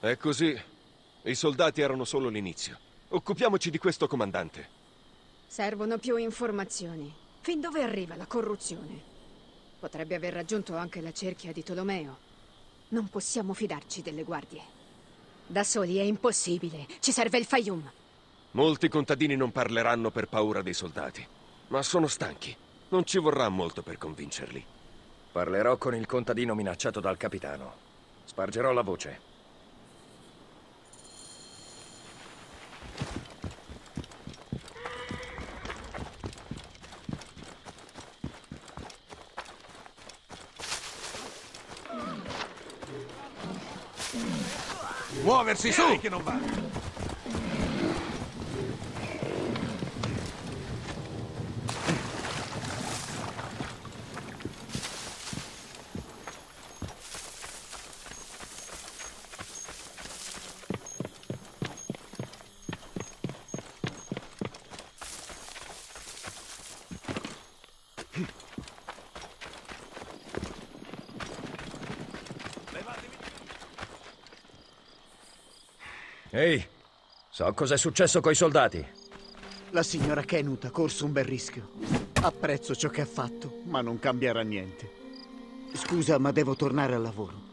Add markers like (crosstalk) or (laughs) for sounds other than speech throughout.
È così. I soldati erano solo l'inizio. Occupiamoci di questo comandante. Servono più informazioni. Fin dove arriva la corruzione? Potrebbe aver raggiunto anche la cerchia di Tolomeo. Non possiamo fidarci delle guardie. Da soli è impossibile. Ci serve il Fayum. Molti contadini non parleranno per paura dei soldati. Ma sono stanchi. Non ci vorrà molto per convincerli. Parlerò con il contadino minacciato dal capitano. Spargerò la voce. Muoversi, su! che non va! Ehi, so cos'è successo coi soldati. La signora Kenut ha corso un bel rischio. Apprezzo ciò che ha fatto, ma non cambierà niente. Scusa, ma devo tornare al lavoro.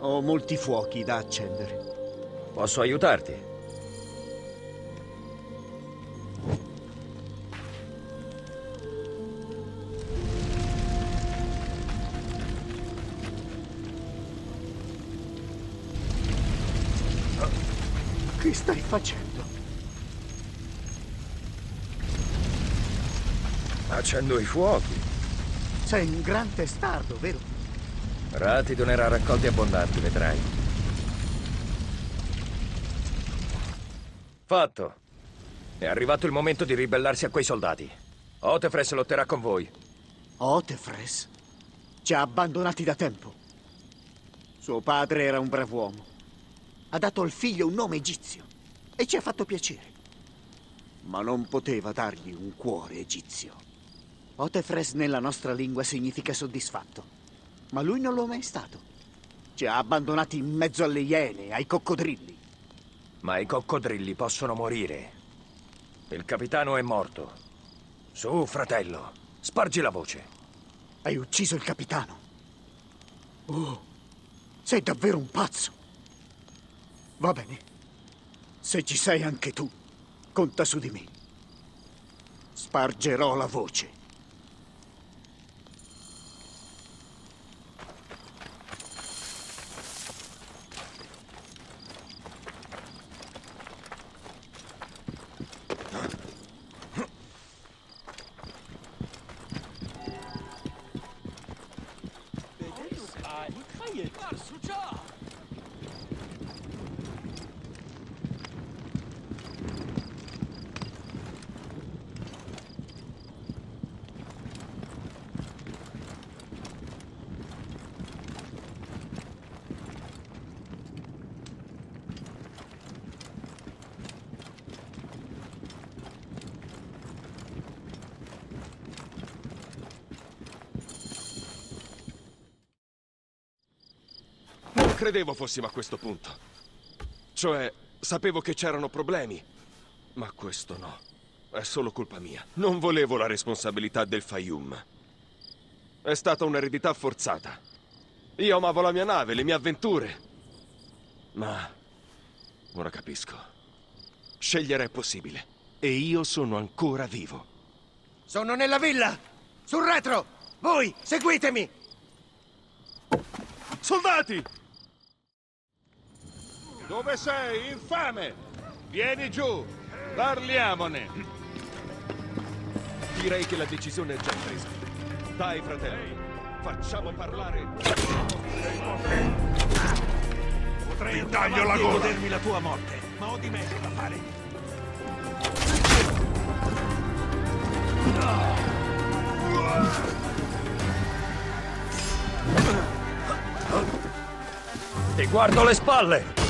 Ho molti fuochi da accendere. Posso aiutarti? Che stai facendo? Accendo i fuochi. Sei un gran testardo, vero? Ratido ne era raccolti abbondanti, vedrai. Fatto. È arrivato il momento di ribellarsi a quei soldati. Otefres lotterà con voi. Otefres ci ha abbandonati da tempo. Suo padre era un brav'uomo. Ha dato al figlio un nome egizio e ci ha fatto piacere. Ma non poteva dargli un cuore egizio. Otefres nella nostra lingua significa soddisfatto. Ma lui non lo è mai stato. Ci ha abbandonati in mezzo alle iene, ai coccodrilli. Ma i coccodrilli possono morire. Il capitano è morto. Su, fratello, spargi la voce. Hai ucciso il capitano. Oh, sei davvero un pazzo. Va bene. Se ci sei anche tu, conta su di me. Spargerò la voce. Non credevo fossimo a questo punto. Cioè, sapevo che c'erano problemi. Ma questo no. È solo colpa mia. Non volevo la responsabilità del Fayum. È stata un'eredità forzata. Io amavo la mia nave, le mie avventure. Ma... Ora capisco. Scegliere è possibile. E io sono ancora vivo. Sono nella villa! Sul retro! Voi, seguitemi! Soldati! Dove sei, infame? Vieni giù, parliamone. Direi che la decisione è già presa. Dai, fratelli, facciamo parlare. Potrei taglio la gola. godermi la tua morte, ma ho di meglio da fare. Ti guardo le spalle!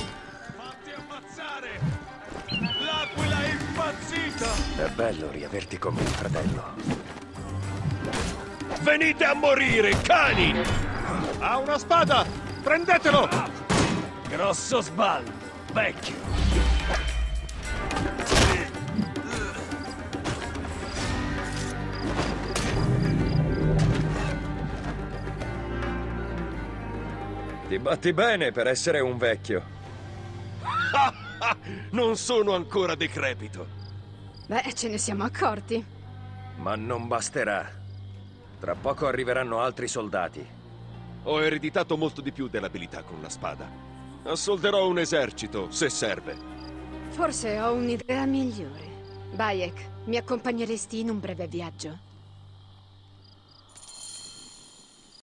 È bello riaverti come un fratello. Venite a morire, cani! Ha una spada! Prendetelo! Grosso sballo, vecchio. Ti batti bene per essere un vecchio. (laughs) Non sono ancora decrepito. Beh, ce ne siamo accorti. Ma non basterà. Tra poco arriveranno altri soldati. Ho ereditato molto di più dell'abilità con la spada. Assolderò un esercito, se serve. Forse ho un'idea migliore. Bayek, mi accompagneresti in un breve viaggio?